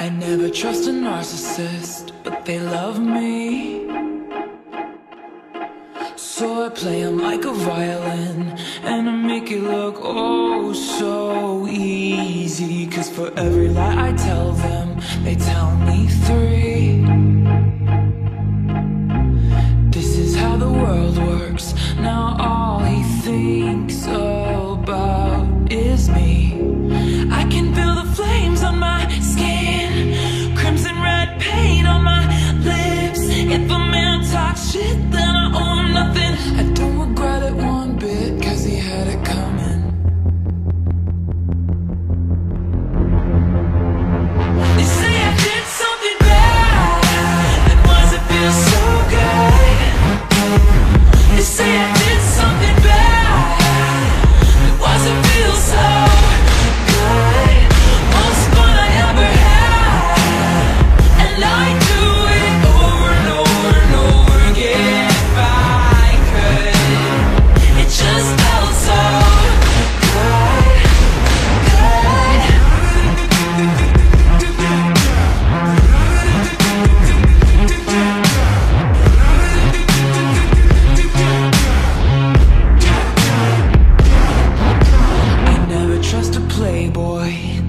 I never trust a narcissist, but they love me. So I play them like a violin And I make it look oh so easy Cause for every lie I tell them, they tell me three. I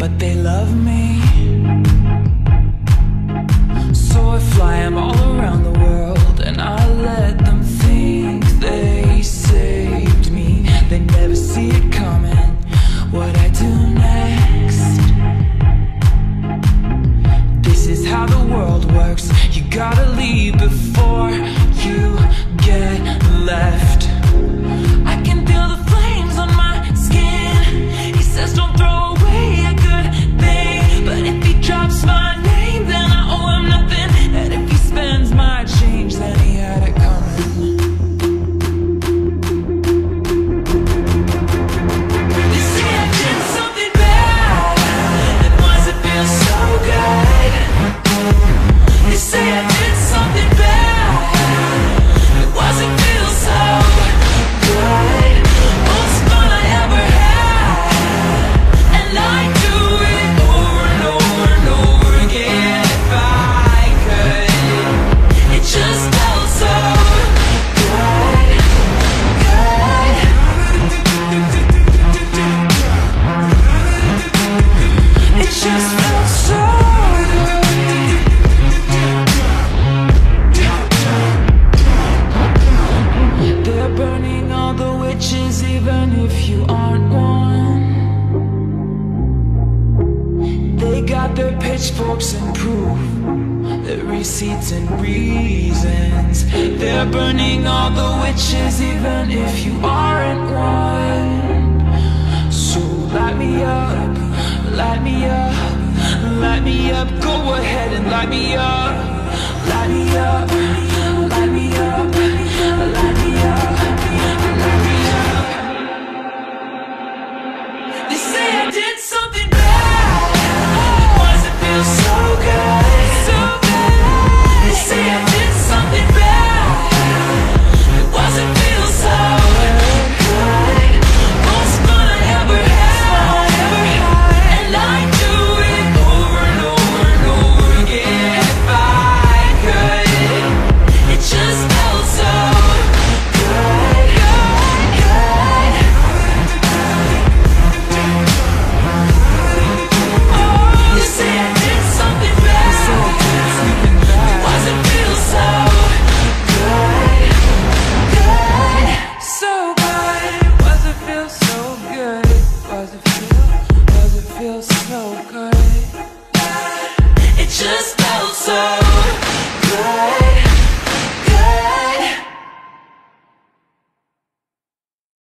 but they love me. say it, did Witches, even if you aren't one. They got their pitchforks and proof Their receipts and reasons. They're burning all the witches even if you aren't one. So light me up, light me up Light me up, go ahead and light me up Light me up. just outside.